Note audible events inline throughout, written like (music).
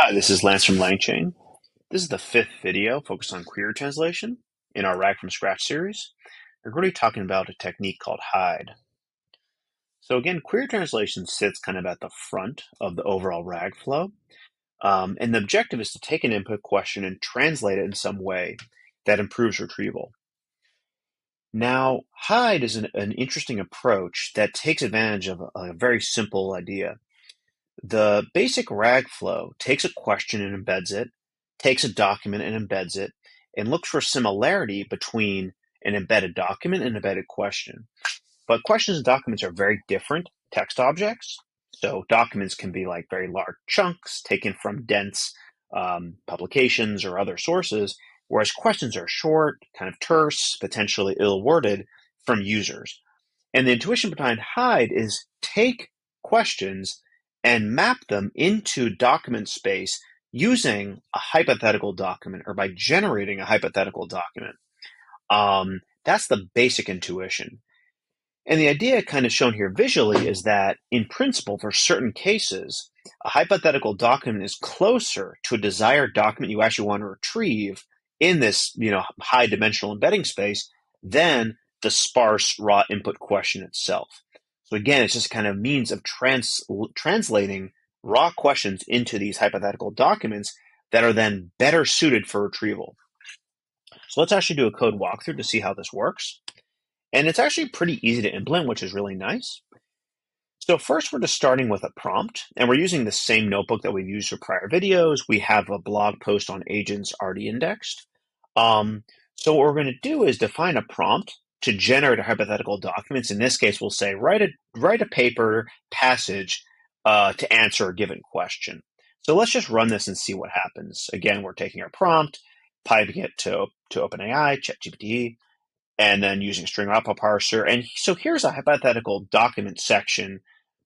Hi, this is Lance from LangChain. This is the fifth video focused on query translation in our RAG from Scratch series. We're going to be talking about a technique called HyDE. So again, query translation sits kind of at the front of the overall RAG flow. Um, and the objective is to take an input question and translate it in some way that improves retrieval. Now, HyDE is an, an interesting approach that takes advantage of a, a very simple idea. The basic RAG flow takes a question and embeds it, takes a document and embeds it, and looks for similarity between an embedded document and embedded question. But questions and documents are very different text objects. So documents can be like very large chunks taken from dense um, publications or other sources, whereas questions are short, kind of terse, potentially ill worded from users. And the intuition behind HyDE is take questions and map them into document space using a hypothetical document or by generating a hypothetical document. Um, that's the basic intuition. And the idea kind of shown here visually is that in principle, for certain cases, a hypothetical document is closer to a desired document you actually want to retrieve in this, you know, high dimensional embedding space than the sparse raw input question itself. So again, it's just kind of means of trans- translating raw questions into these hypothetical documents that are then better suited for retrieval. So let's actually do a code walkthrough to see how this works. And it's actually pretty easy to implement, which is really nice. So first, we're just starting with a prompt, and we're using the same notebook that we've used for prior videos. We have a blog post on agents already indexed. Um, so what we're going to do is define a prompt to generate a hypothetical documents. In this case, we'll say write a write a paper passage uh, to answer a given question. So let's just run this and see what happens. Again, we're taking our prompt, piping it to to OpenAI, ChatGPT, and then using string output parser. And so here's a hypothetical document section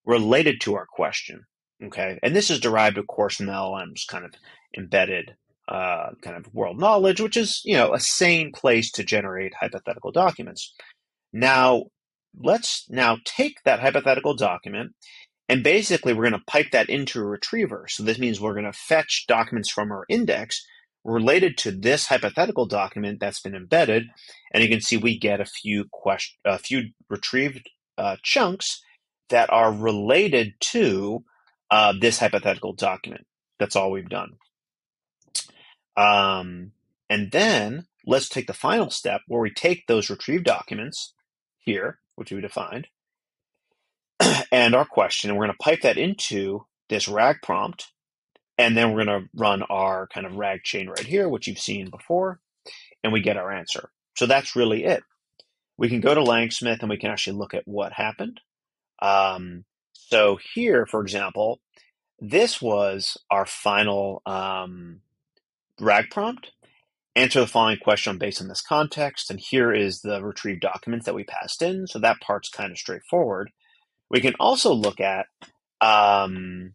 related to our question. Okay, and this is derived, of course, from LLM's kind of embedded uh, kind of world knowledge, which is you know a sane place to generate hypothetical documents. Now, let's now take that hypothetical document and basically we're going to pipe that into a retriever. So this means we're going to fetch documents from our index related to this hypothetical document that's been embedded, and you can see we get a few question, a few retrieved uh, chunks that are related to uh, this hypothetical document. That's all we've done. Um, and then let's take the final step where we take those retrieved documents here, which we defined, (clears throat) and our question, and we're going to pipe that into this RAG prompt. And then we're going to run our kind of RAG chain right here, which you've seen before, and we get our answer. So that's really it. We can go to LangSmith and we can actually look at what happened. Um, so here, for example, this was our final um, RAG prompt, answer the following question based on this context, and here is the retrieved documents that we passed in. So that part's kind of straightforward. We can also look at, um,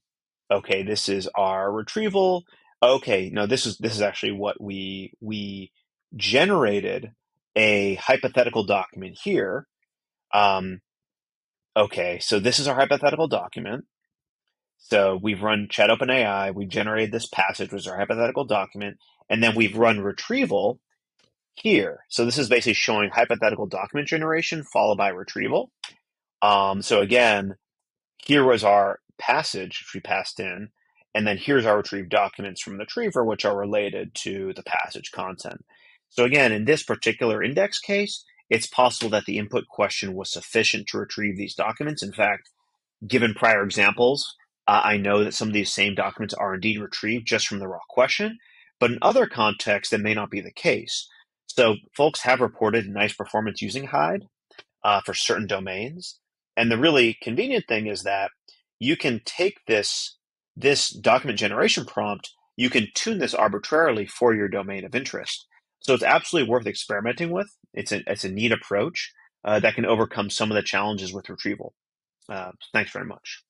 okay, this is our retrieval. Okay, no, this is this is actually what we we generated a hypothetical document here. Um, okay, so this is our hypothetical document. So we've run chat OpenAI, we've generated this passage, which is our hypothetical document, and then we've run retrieval here. So this is basically showing hypothetical document generation followed by retrieval. Um, so again, here was our passage which we passed in, and then here's our retrieved documents from the retriever, which are related to the passage content. So again, in this particular index case, it's possible that the input question was sufficient to retrieve these documents. In fact, given prior examples, uh, I know that some of these same documents are indeed retrieved just from the raw question, but in other contexts, that may not be the case. So folks have reported nice performance using HyDE uh, for certain domains. And the really convenient thing is that you can take this, this document generation prompt, you can tune this arbitrarily for your domain of interest. So it's absolutely worth experimenting with. It's a, it's a neat approach uh, that can overcome some of the challenges with retrieval. Uh, thanks very much.